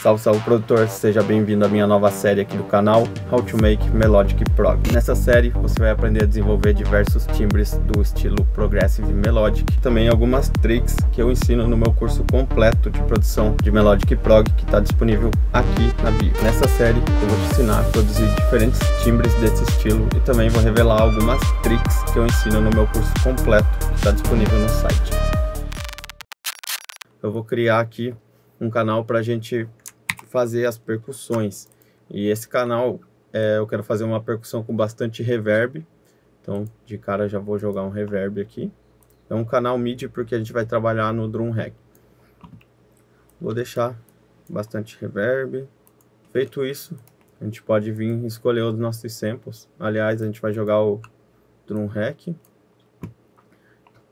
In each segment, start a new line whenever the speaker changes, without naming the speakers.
Salve, salve produtor, seja bem-vindo à minha nova série aqui do canal How to Make Melodic Prog. Nessa série você vai aprender a desenvolver diversos timbres do estilo Progressive Melodic, também algumas tricks que eu ensino no meu curso completo de produção de Melodic Prog que está disponível aqui na bio. Nessa série eu vou te ensinar a produzir diferentes timbres desse estilo e também vou revelar algumas tricks que eu ensino no meu curso completo que está disponível no site. Eu vou criar aqui um canal para a gente fazer as percussões. E esse canal é, eu quero fazer uma percussão com bastante reverb. Então, de cara já vou jogar um reverb aqui. É um canal MIDI porque a gente vai trabalhar no drum rack. Vou deixar bastante reverb. Feito isso, a gente pode vir escolher os nossos samples. Aliás, a gente vai jogar o drum rack.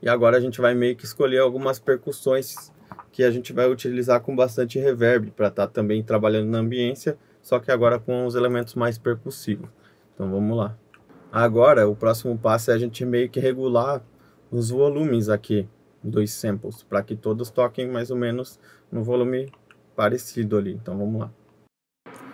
E agora a gente vai meio que escolher algumas percussões que a gente vai utilizar com bastante reverb para estar tá também trabalhando na ambiência, só que agora com os elementos mais percussivos. Então vamos lá. Agora o próximo passo é a gente meio que regular os volumes aqui dos samples, para que todos toquem mais ou menos no volume parecido ali. Então vamos lá.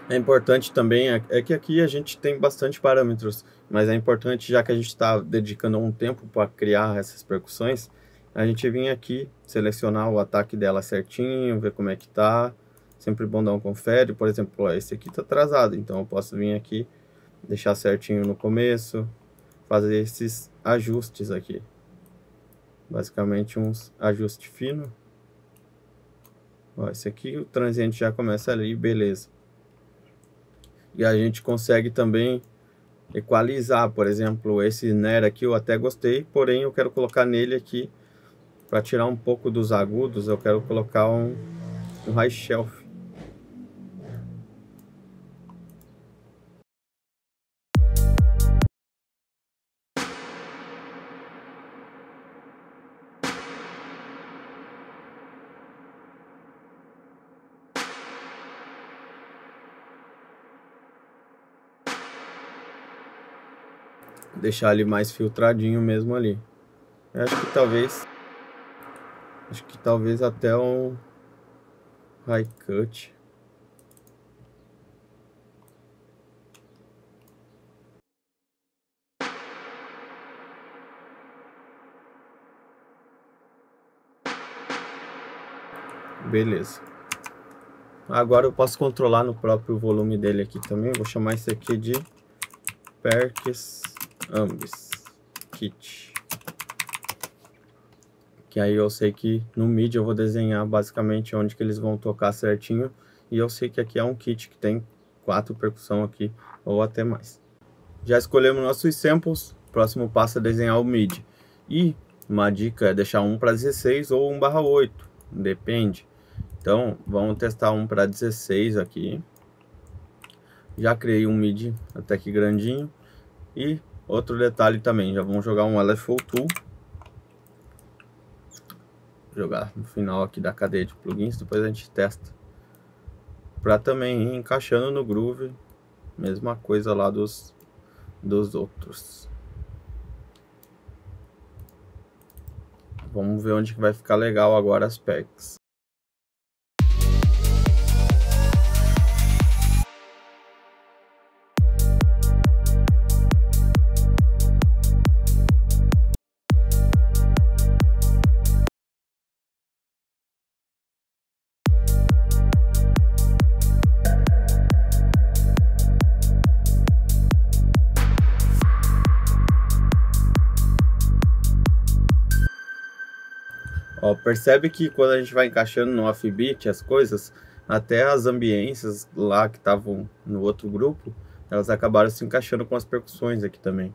É importante também, é, é que aqui a gente tem bastante parâmetros, mas é importante, já que a gente está dedicando um tempo para criar essas percussões, a gente vir aqui, selecionar o ataque dela certinho, ver como é que tá. Sempre bom dar um confere. Por exemplo, esse aqui tá atrasado, então eu posso vir aqui, deixar certinho no começo, fazer esses ajustes aqui. Basicamente uns ajustes finos. Ó, esse aqui o transiente já começa ali, beleza. E a gente consegue também equalizar, por exemplo, esse NER aqui eu até gostei, porém eu quero colocar nele aqui para tirar um pouco dos agudos, eu quero colocar um, um high shelf. Deixar ele mais filtradinho mesmo ali. Eu acho que talvez Acho que talvez até um high cut. Beleza. Agora eu posso controlar no próprio volume dele aqui também. Vou chamar isso aqui de Perks Ambis Kit que aí eu sei que no MIDI eu vou desenhar basicamente onde que eles vão tocar certinho, e eu sei que aqui é um kit que tem quatro percussão aqui, ou até mais. Já escolhemos nossos samples, próximo passo é desenhar o MIDI. E uma dica é deixar um para 16 ou 1 barra 8, depende. Então, vamos testar um para 16 aqui. Já criei um MIDI até que grandinho. E outro detalhe também, já vamos jogar um LFO Tool jogar no final aqui da cadeia de plugins, depois a gente testa. Para também ir encaixando no groove, mesma coisa lá dos, dos outros. Vamos ver onde que vai ficar legal agora as packs. Ó, percebe que quando a gente vai encaixando no offbeat as coisas, até as ambiências lá que estavam no outro grupo, elas acabaram se encaixando com as percussões aqui também.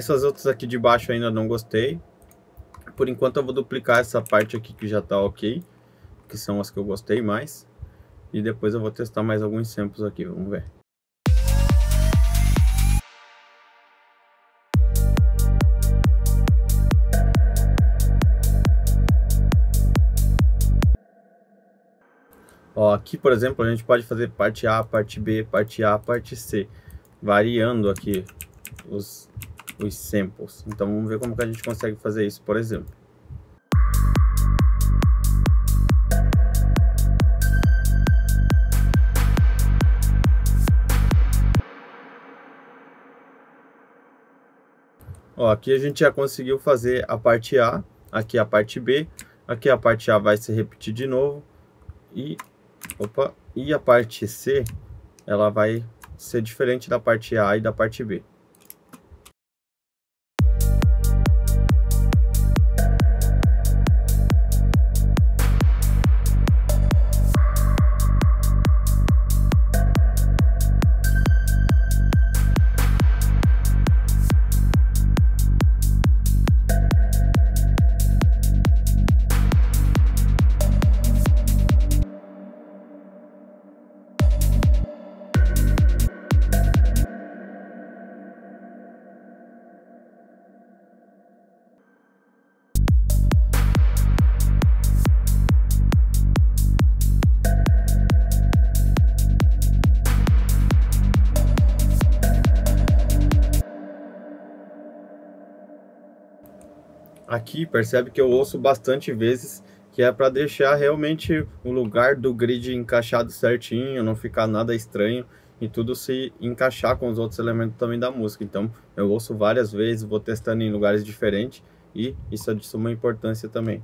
Essas outras aqui de baixo ainda não gostei. Por enquanto eu vou duplicar essa parte aqui que já tá ok. Que são as que eu gostei mais. E depois eu vou testar mais alguns samples aqui, vamos ver. Ó, aqui, por exemplo, a gente pode fazer parte A, parte B, parte A, parte C, variando aqui os, os samples. Então vamos ver como que a gente consegue fazer isso, por exemplo. Ó, aqui a gente já conseguiu fazer a parte A, aqui a parte B, aqui a parte A vai se repetir de novo e Opa, e a parte C, ela vai ser diferente da parte A e da parte B. aqui, percebe que eu ouço bastante vezes, que é para deixar realmente o lugar do grid encaixado certinho, não ficar nada estranho e tudo se encaixar com os outros elementos também da música. Então, eu ouço várias vezes, vou testando em lugares diferentes e isso é de suma importância também.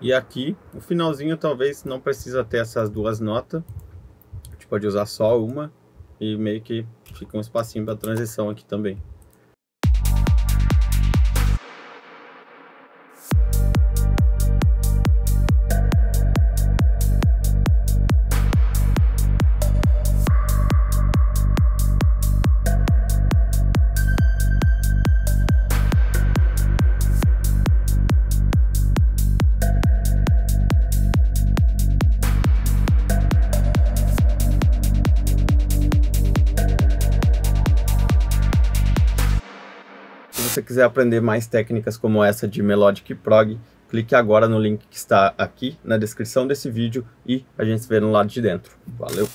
E aqui, o finalzinho talvez não precisa ter essas duas notas. A gente pode usar só uma e meio que fica um espacinho para transição aqui também. Você quiser aprender mais técnicas como essa de Melodic Prog, clique agora no link que está aqui na descrição desse vídeo e a gente se vê no lado de dentro. Valeu!